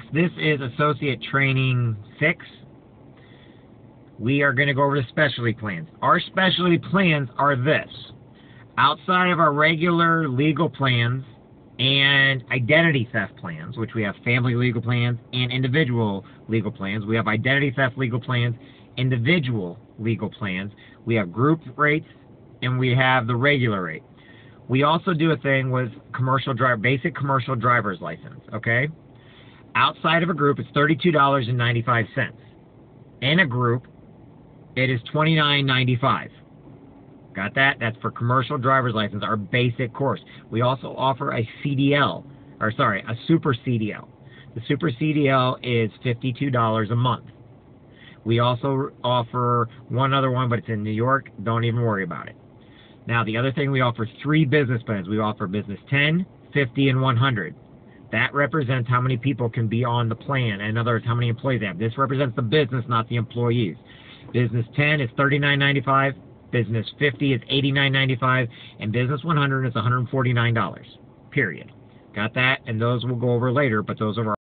Next, this is Associate Training 6. We are going to go over the specialty plans. Our specialty plans are this. Outside of our regular legal plans and identity theft plans, which we have family legal plans and individual legal plans, we have identity theft legal plans, individual legal plans, we have group rates, and we have the regular rate. We also do a thing with commercial driver, basic commercial driver's license. Okay, outside of a group, it's thirty-two dollars and ninety-five cents. In a group, it is twenty-nine ninety-five. Got that? That's for commercial driver's license, our basic course. We also offer a CDL, or sorry, a super CDL. The super CDL is $52 a month. We also offer one other one, but it's in New York. Don't even worry about it. Now, the other thing, we offer three business plans. We offer business 10, 50, and 100. That represents how many people can be on the plan. In other words, how many employees they have. This represents the business, not the employees. Business 10 is $39.95. Business 50 is $89.95. And Business 100 is $149. Period. Got that? And those we'll go over later, but those are our